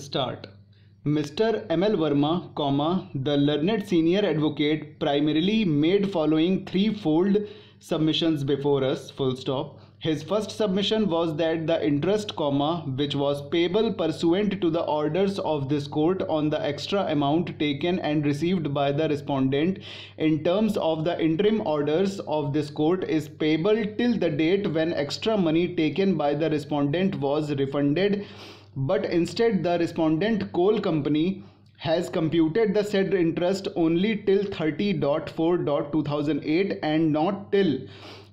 start. Mr. M.L. Verma, comma, the learned senior advocate primarily made following threefold submissions before us, full stop. His first submission was that the interest, comma, which was payable pursuant to the orders of this court on the extra amount taken and received by the respondent in terms of the interim orders of this court is payable till the date when extra money taken by the respondent was refunded but instead the respondent coal company has computed the said interest only till 30.4.2008 and not till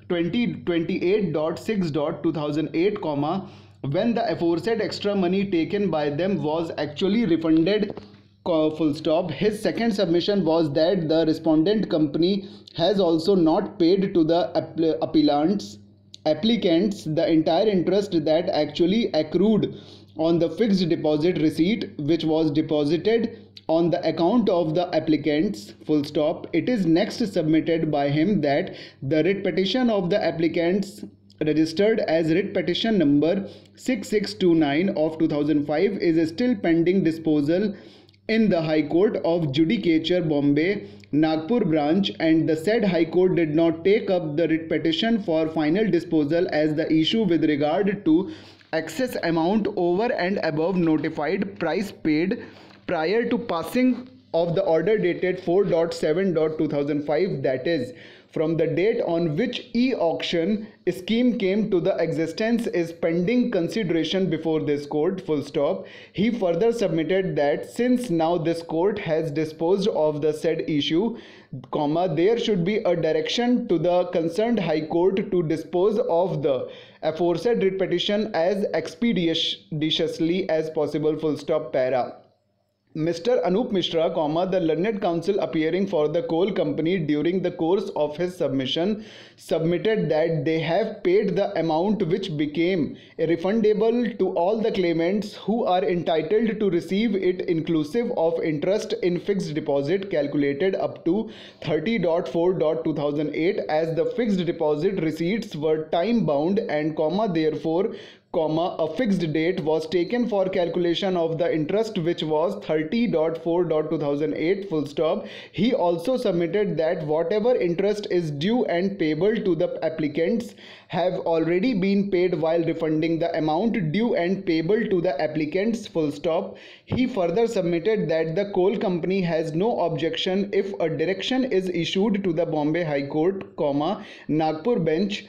2028.6.2008 comma when the aforesaid extra money taken by them was actually refunded. Full stop. His second submission was that the respondent company has also not paid to the appellants applicants the entire interest that actually accrued on the fixed deposit receipt which was deposited on the account of the applicants full stop. It is next submitted by him that the writ petition of the applicants registered as writ petition number 6629 of 2005 is still pending disposal in the High Court of Judicature Bombay Nagpur branch and the said High Court did not take up the writ petition for final disposal as the issue with regard to excess amount over and above notified price paid prior to passing of the order dated 4.7.2005 that is from the date on which e-auction scheme came to the existence is pending consideration before this court full stop. He further submitted that since now this court has disposed of the said issue comma there should be a direction to the concerned high court to dispose of the aforesaid writ petition as expeditiously as possible full stop para Mr. Anup Mishra, comma, the learned counsel appearing for the coal company during the course of his submission submitted that they have paid the amount which became refundable to all the claimants who are entitled to receive it inclusive of interest in fixed deposit calculated up to 30.4.2008 as the fixed deposit receipts were time bound and comma therefore comma a fixed date was taken for calculation of the interest which was 30.4.2008 full stop. He also submitted that whatever interest is due and payable to the applicants have already been paid while refunding the amount due and payable to the applicants full stop. He further submitted that the coal company has no objection if a direction is issued to the bombay high court comma nagpur bench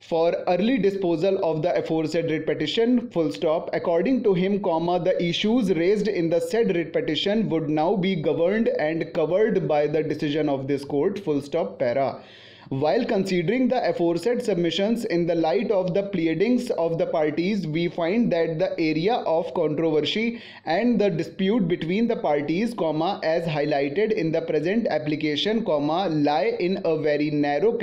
for early disposal of the aforesaid writ petition full stop. According to him comma the issues raised in the said writ petition would now be governed and covered by the decision of this court full stop para. While considering the aforesaid submissions in the light of the pleadings of the parties, we find that the area of controversy and the dispute between the parties, comma, as highlighted in the present application, comma, lie in a very narrow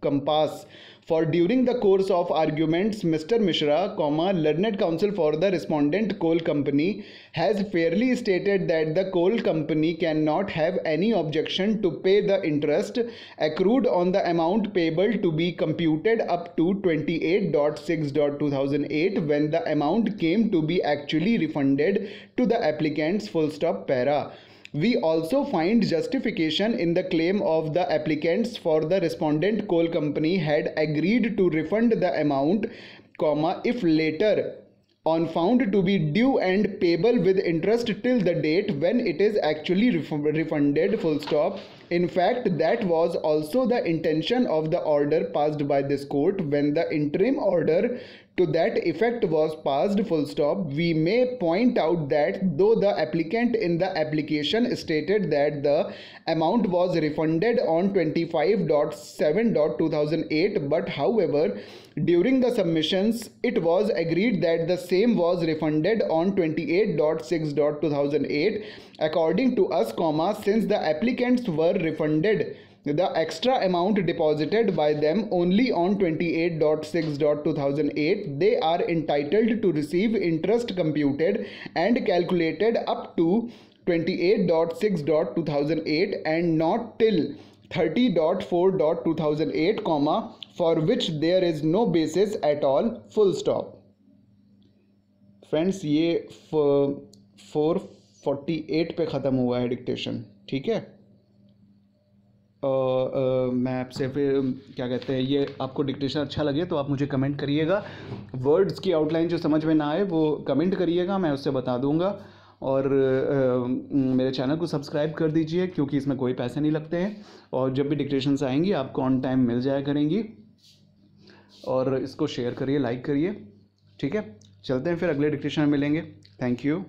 compass for during the course of arguments, Mr. Mishra, comma, learned counsel for the respondent coal company, has fairly stated that the coal company cannot have any objection to pay the interest accrued on the amount payable to be computed up to 28.6.2008 when the amount came to be actually refunded to the applicants full stop para. We also find justification in the claim of the applicants for the respondent coal company had agreed to refund the amount, comma, if later on found to be due and payable with interest till the date when it is actually ref refunded full stop. In fact that was also the intention of the order passed by this court when the interim order to that effect was passed full stop. We may point out that though the applicant in the application stated that the amount was refunded on 25.7.2008 but however during the submissions it was agreed that the same was refunded on 28.6.2008 according to us comma since the applicants were refunded the extra amount deposited by them only on 28.6.2008 they are entitled to receive interest computed and calculated up to 28.6.2008 and not till 30.4.2008 comma for which there is no basis at all full stop friends ये four forty eight पे ख़त्म हुआ है dictation ठीक है मैं आपसे फिर क्या कहते हैं ये आपको डिक्टेशन अच्छा लगे तो आप मुझे कमेंट करिएगा। वर्ड्स की आउटलाइन जो समझ में ना आए वो कमेंट करिएगा मैं उससे बता दूँगा। और आ, मेरे चैनल को सब्सक्राइब कर दीजिए क्योंकि इसमें कोई पैसे नहीं लगते हैं। और जब भी डिक्टेशंस आएँगी आपको ऑन टाइम मिल जाया करेंगी। और इसको शेयर करिए लाइक करिए। ठीक है? चलते हैं फिर अगले डिक्टेशन मिलेंगे। Thank you